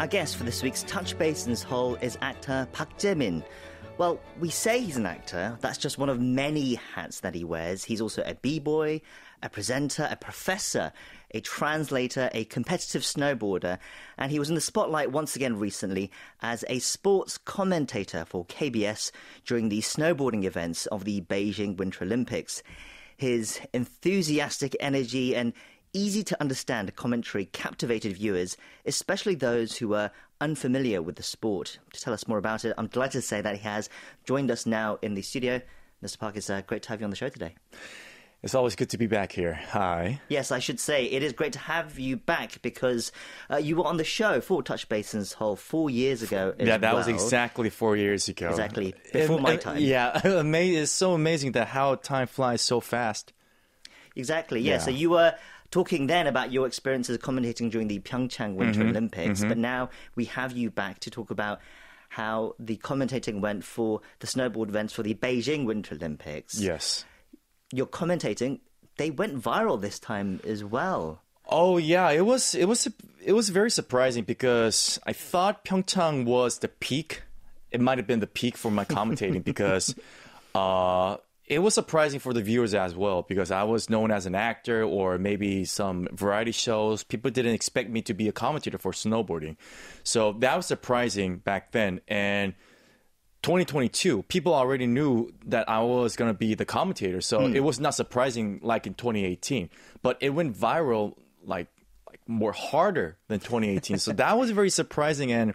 Our guest for this week's Touch Base in Seoul is actor Park Jae-min. Well, we say he's an actor. That's just one of many hats that he wears. He's also a b-boy, a presenter, a professor, a translator, a competitive snowboarder, and he was in the spotlight once again recently as a sports commentator for KBS during the snowboarding events of the Beijing Winter Olympics. His enthusiastic energy and easy to understand commentary captivated viewers, especially those who were unfamiliar with the sport. To tell us more about it, I'm delighted to say that he has joined us now in the studio. Mr. Park, it's uh, great to have you on the show today. It's always good to be back here. Hi. Yes, I should say it is great to have you back because uh, you were on the show for Touch Basins Hole four years ago. yeah, that well. was exactly four years ago. Exactly before and, my and, time. Yeah, it's so amazing that how time flies so fast. Exactly. Yeah. Yeah. So you were talking then about your experiences commentating during the Pyeongchang Winter Mm-hmm. Olympics, but now we have you back to talk about how the commentating went for the snowboard events for the Beijing Winter Olympics. Yes. Your commentating, they went viral this time as well. Oh yeah, it was it was it was very surprising because I thought Pyeongchang was the peak. It might have been the peak for my commentating because uh, it was surprising for the viewers as well because I was known as an actor or maybe some variety shows. People didn't expect me to be a commentator for snowboarding, so that was surprising back then. And 2022, people already knew that I was going to be the commentator. So hmm. it was not surprising like in 2018, but it went viral like like more harder than 2018. so that was very surprising and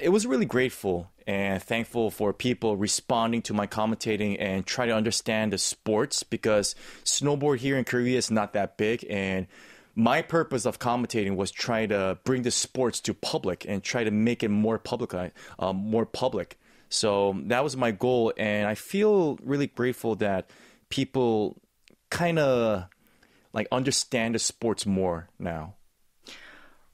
it was really grateful and thankful for people responding to my commentating and try to understand the sports because snowboard here in Korea is not that big and my purpose of commentating was try to bring the sports to public and try to make it more public, uh, more public. So that was my goal, and I feel really grateful that people kind of like understand the sports more now.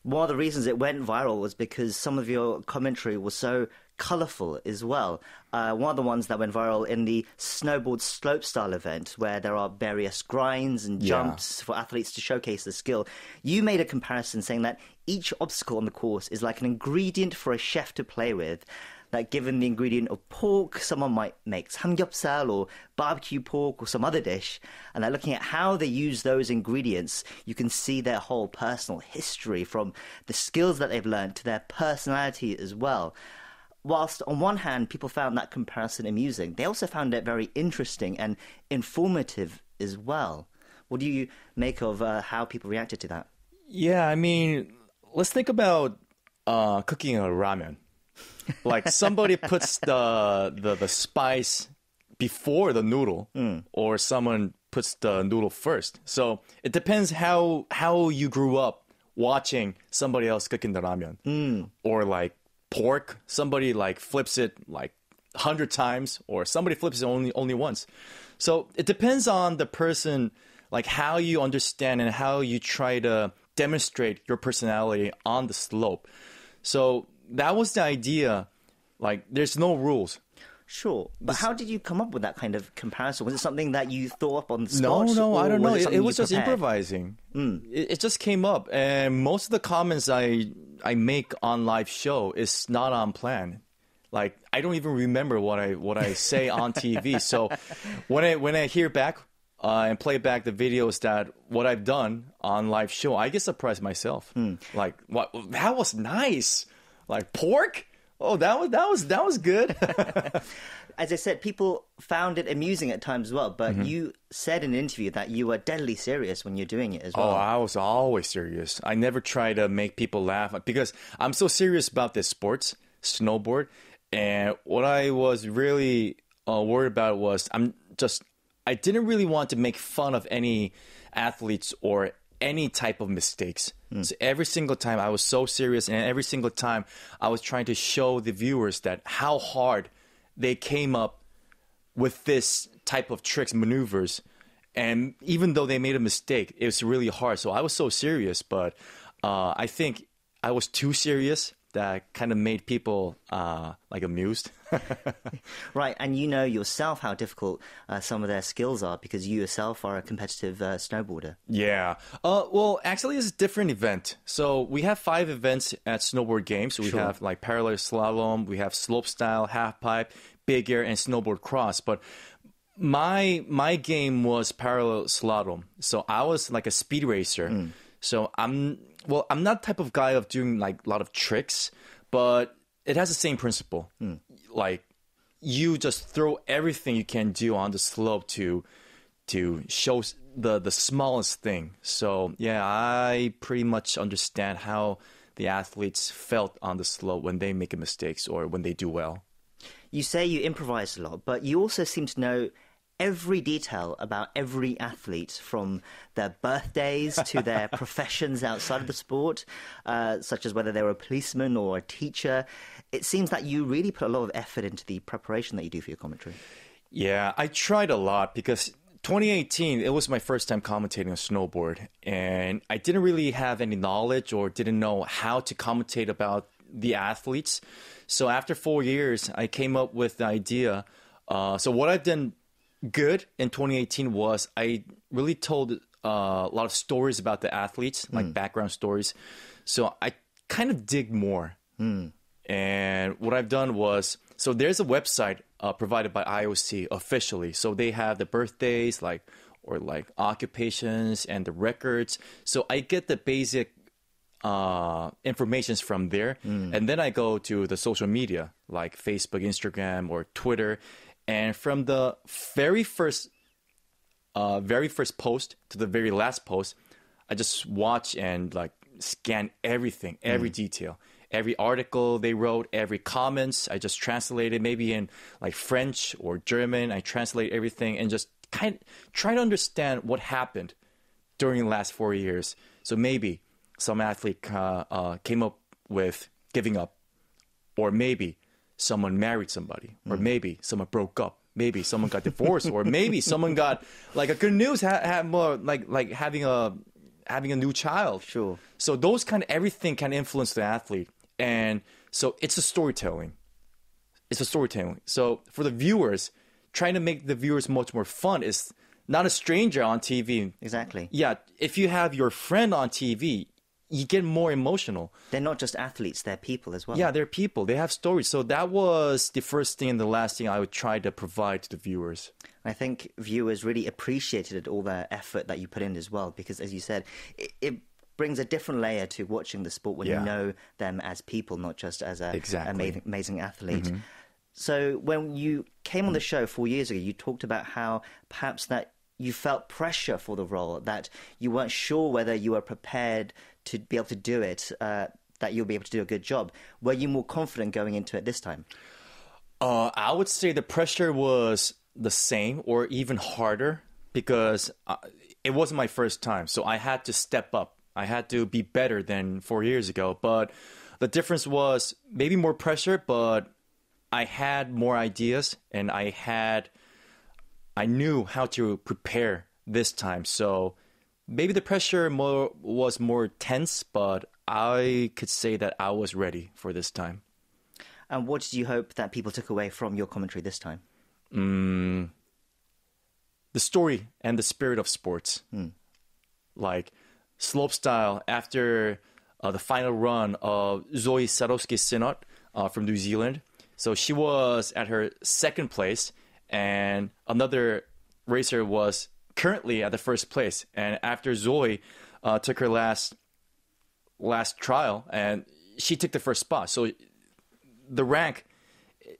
One of the reasons it went viral was because some of your commentary was so colourful as well. Uh, one of the ones that went viral in the snowboard slopestyle event, where there are various grinds and Yeah. jumps for athletes to showcase their skill. You made a comparison saying that each obstacle on the course is like an ingredient for a chef to play with. That given the ingredient of pork, someone might make samgyeopsal or barbecue pork or some other dish, and that looking at how they use those ingredients, you can see their whole personal history from the skills that they've learned to their personality as well. Whilst on one hand people found that comparison amusing, they also found it very interesting and informative as well. What do you make of uh, how people reacted to that? Yeah, I mean, let's think about uh, cooking a ramen. Like somebody puts the, the the spice before the noodle, or someone puts the noodle first. So it depends how how you grew up watching somebody else cooking the ramen, or like pork. Somebody like flips it like hundred times, or somebody flips it only only once. So it depends on the person, like how you understand and how you try to demonstrate your personality on the slope. So that was the idea. Like, there's no rules. Sure, but how did you come up with that kind of comparison? Was it something that you thought up on the No, spot? no, no, I don't was know. It, it was just improvising. It, it just came up, and most of the comments I I make on live show is not on plan. Like I don't even remember what I what I say on TV. So when I when I hear back uh, and play back the videos that what I've done on live show, I get surprised myself. Like what that was nice. Like pork. Oh, that was that was that was good. As I said, people found it amusing at times as well. But Mm-hmm. you said in an interview that you were deadly serious when you're doing it as well. Oh. I was always serious. I never try to make people laugh because I'm so serious about this sports, snowboard. And what I was really uh, worried about was I'm just, I didn't really want to make fun of any athletes or any type of mistakes. So every single time I was so serious, and every single time I was trying to show the viewers that how hard they came up with this type of tricks, maneuvers. And even though they made a mistake, it was really hard. So I was so serious, but uh, I think I was too serious that kind of made people uh, like amused. Right, and you know yourself how difficult uh, some of their skills are because you yourself are a competitive uh, snowboarder. yeah. Uh, well, actually, it's a different event. So we have five events at Snowboard Games. We Sure. have like parallel slalom, we have slopestyle, half pipe, big air, and snowboard cross. But my my game was parallel slalom. So I was like a speed racer. So I'm well, I'm not the type of guy of doing like a lot of tricks, but it has the same principle. Hmm. Like you just throw everything you can do on the slope to to show the the smallest thing. So yeah, I pretty much understand how the athletes felt on the slope when they make a mistakes or when they do well. You say you improvise a lot, but you also seem to know every detail about every athlete from their birthdays to their professions outside of the sport, uh, such as whether they were a policeman or a teacher. It seems that you really put a lot of effort into the preparation that you do for your commentary. Yeah, I tried a lot because 2018 it was my first time commentating on snowboard and I didn't really have any knowledge or didn't know how to commentate about the athletes. So after 4 years I came up with the idea uh, so what I've done good in 2018 was I really told uh, a lot of stories about the athletes, like background stories. So I kind of dig more. And what I've done was so there's a website uh, provided by IOC officially. So they have the birthdays, like or like occupations and the records. So I get the basic uh, informations from there, and then I go to the social media like Facebook, Instagram, or Twitter, and from the very first, uh, very first post to the very last post, I just watch and like scan everything, every detail, every article they wrote, every comments. I just translated maybe in like French or German. I translate everything and just kind try to understand what happened during the last four years. So maybe some athlete uh, uh, came up with giving up, or maybe someone married somebody, or mm-hmm. maybe someone broke up, maybe someone got divorced, or maybe someone got like a good news ha- had more like like having a having a new child. Sure. So those kind of everything can influence the athlete, and so it's a storytelling. It's a storytelling. So for the viewers, trying to make the viewers much more fun is not a stranger on TV. Exactly. Yeah, if you have your friend on TV, you get more emotional. They're not just athletes, they're people as well. Yeah, they're people. They have stories. So that was the first thing and the last thing I would try to provide to the viewers. I think viewers really appreciated all the effort that you put in as well, because as you said, it, it brings a different layer to watching the sport when Yeah. you know them as people, not just as an Exactly. amazing, amazing athlete. Mm-hmm. So when you came on the show four years ago, you talked about how perhaps that you felt pressure for the role, that you weren't sure whether you were prepared to be able to do it, uh, that you'll be able to do a good job. Were you more confident going into it this time? Uh, I would say the pressure was the same or even harder because uh, it wasn't my first time. So I had to step up. I had to be better than four years ago. But the difference was maybe more pressure, but I had more ideas and I had, I knew how to prepare this time. So maybe the pressure more was more tense, but I could say that I was ready for this time. And what did you hope that people took away from your commentary this time? the story and the spirit of sports. Like slopestyle after uh, the final run of Zoi Sadowski-Synnott uh, from New Zealand. So she was at her second place, and another racer was currently at the first place. And after Zoe uh, took her last last trial, and she took the first spot. So the rank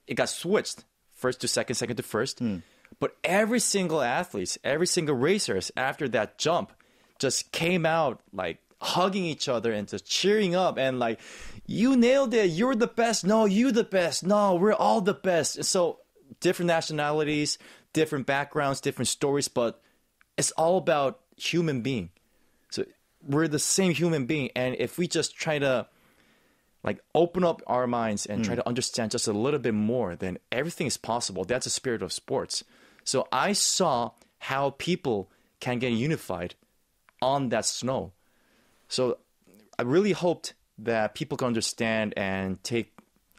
it got switched first to second, second to first. But every single athletes, every single racers after that jump just came out like hugging each other and just cheering up and like, you nailed it. You're the best. No, you're the best. No, we're all the best. So different nationalities, different backgrounds, different stories, but it's all about human being. So we're the same human being. And if we just try to like open up our minds and try hmm. to understand just a little bit more, then everything is possible. That's the spirit of sports. So I saw how people can get unified on that snow. So I really hoped that people can understand and take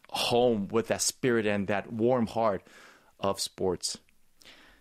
home with that spirit and that warm heart of sports.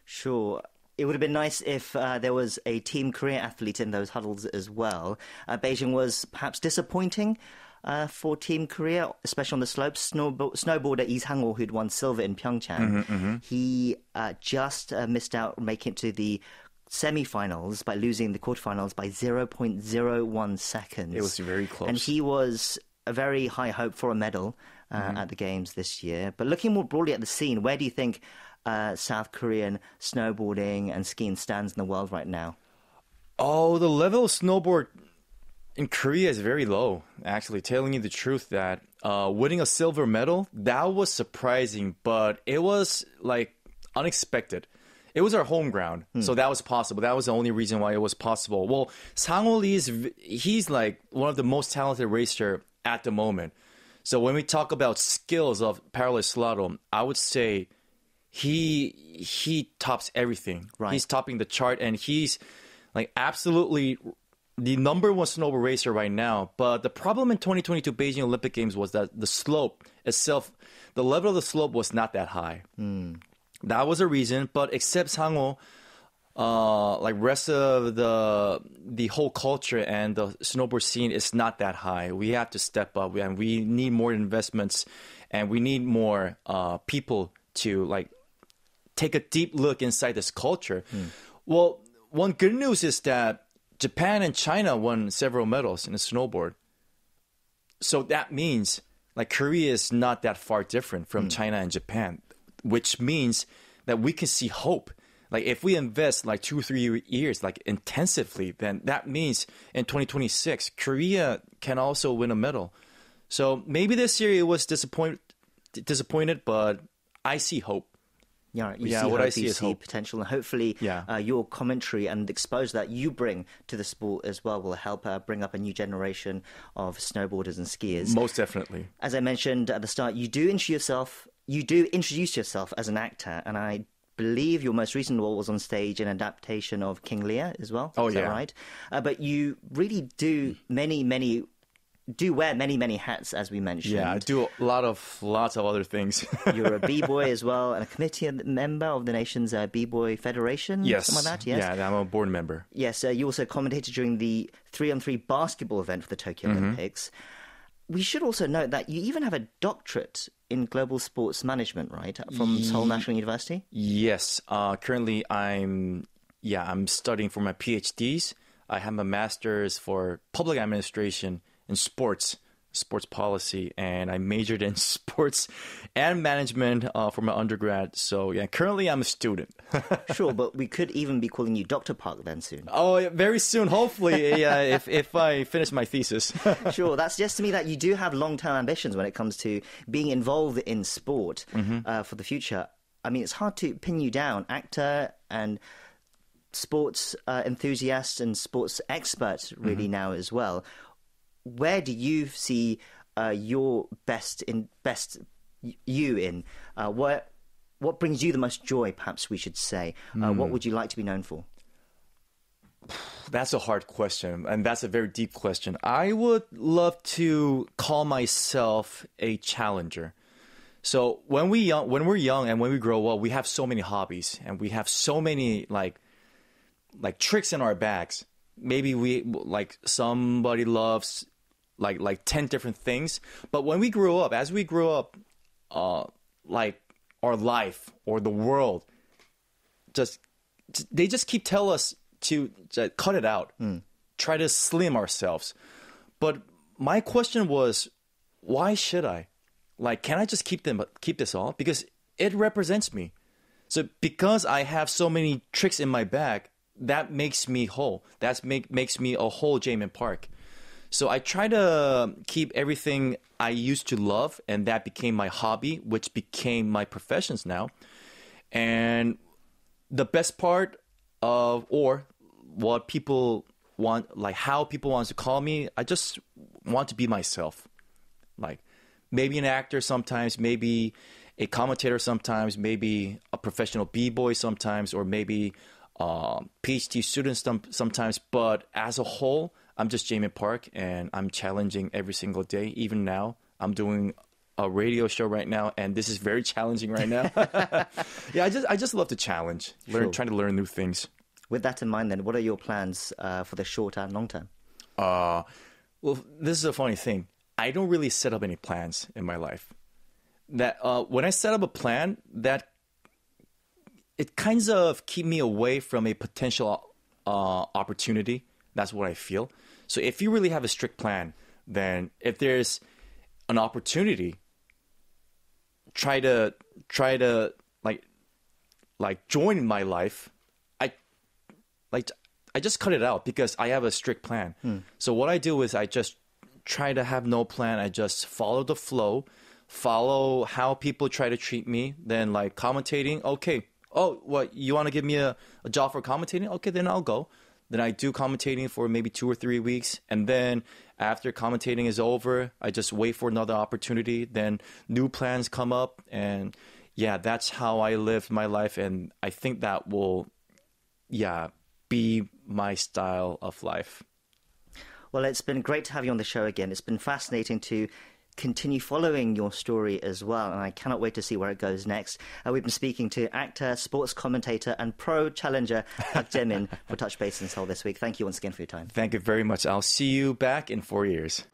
Sure. It would have been nice if uh, there was a Team Korea athlete in those huddles as well. Uh, Beijing was perhaps disappointing uh, for Team Korea, especially on the slopes. Snowbo- snowboarder Lee Sang-ho, who'd won silver in Pyeongchang, he uh, just uh, missed out on making it to the semi-finals by losing the quarterfinals by 0.01 seconds. It was very close. And he was a very high hope for a medal uh, at the games this year. But looking more broadly at the scene, where do you think uh, South Korean snowboarding and skiing stands in the world right now? Oh, the level of snowboard in Korea is very low. Actually, telling you the truth, that uh, winning a silver medal that was surprising, but it was like unexpected. It was our home ground, so that was possible. That was the only reason why it was possible. Well, Sang Lee is he's like one of the most talented racer at the moment. So when we talk about skills of parallel slalom, I would say he he tops everything. Right. He's topping the chart, and he's like absolutely the number one snowboard racer right now. But the problem in 2022 Beijing Olympic Games was that the slope itself, the level of the slope was not that high. That was a reason. But except Sangho, uh, like rest of the the whole culture and the snowboard scene is not that high. We have to step up, and we need more investments, and we need more uh, people to like take a deep look inside this culture. Hmm. Well, one good news is that Japan and China won several medals in the snowboard. So that means like Korea is not that far different from hmm. China and Japan, which means that we can see hope. Like if we invest like two or three years, like intensively, then that means in 2026 Korea can also win a medal. So maybe this year it was disappoint disappointed, but I see hope. Yeah, you Yeah, see what hope, I see you is see hope. potential, and hopefully Yeah. uh, your commentary and exposure that you bring to the sport as well will help uh, bring up a new generation of snowboarders and skiers. Most definitely. As I mentioned at the start, you do introduce yourself. You do introduce yourself as an actor, and I believe your most recent role was on stage in an adaptation of King Lear as well. Oh, Is that yeah. right? Uh, but you really do many, many do wear many, many hats, as we mentioned. Yeah, I do a lot of lots of other things. You're a b-boy as well, and a committee member of the nation's uh, b-boy federation. yes. something like that. Yes. Yeah, I'm a board member. Yes, uh, you also commentated during the three-on-three basketball event for the Tokyo Mm-hmm. Olympics. We should also note that you even have a doctorate in global sports management, right, from Seoul National University. Yes. Uh, currently, I'm yeah I'm studying for my PhDs. I have a master's for public administration in sports, sports policy, and I majored in sports and management uh, for my undergrad. So yeah, currently I'm a student. Sure, but we could even be calling you Dr. Park then soon. oh, yeah, very soon, hopefully, yeah, if if I finish my thesis. Sure, that suggests to me that you do have long-term ambitions when it comes to being involved in sport uh, for the future. I mean, it's hard to pin you down, actor and sports uh, enthusiast and sports expert, really now as well. Where do you see uh, your best in best you in? Uh, what what brings you the most joy? Perhaps we should say. Uh, What would you like to be known for? That's a hard question, and that's a very deep question. I would love to call myself a challenger. So when we young, when we're young and when we grow up, we have so many hobbies and we have so many like like tricks in our bags. Maybe we like somebody loves like like 10 different things, but when we grew up, as we grew up uh like our life or the world just they just keep tell us to, to cut it out, try to slim ourselves. But my question was, why should I? Like, can I just keep them keep this all because it represents me? So because I have so many tricks in my bag, that makes me whole. That make makes me a whole Jae-min Park. So I try to keep everything I used to love, and that became my hobby, which became my professions now. And the best part of or what people want like how people want to call me i just want to be myself like maybe an actor sometimes maybe a commentator sometimes maybe a professional b-boy sometimes or maybe um, phd student some, sometimes but as a whole I'm just Jamie Park, and I'm challenging every single day. Even now, I'm doing a radio show right now, and this is very challenging right now. yeah, I just I just love to challenge, learn, Sure. trying to learn new things. With that in mind, then, what are your plans uh, for the short and long term? Uh, well, this is a funny thing. I don't really set up any plans in my life. That uh, when I set up a plan, that it kinds of keep me away from a potential uh, opportunity. That's what I feel. So if you really have a strict plan, then if there's an opportunity, try to try to like like join my life. I like I just cut it out because I have a strict plan. Hmm. So what I do is I just try to have no plan. I just follow the flow, follow how people try to treat me. Then like commentating, okay. Oh, what you want to give me a, a job for commentating? Okay, then I'll go. Then I do commentating for maybe two or three weeks, and then after commentating is over, I just wait for another opportunity. Then new plans come up, and yeah, that's how I live my life, and I think that will yeah, be my style of life. Well, it's been great to have you on the show again. It's been fascinating to continue following your story as well, and I cannot wait to see where it goes next. Uh, we've been speaking to actor, sports commentator, and pro challenger Park for Touch Base in Seoul this week. Thank you once again for your time. Thank you very much. I'll see you back in four years.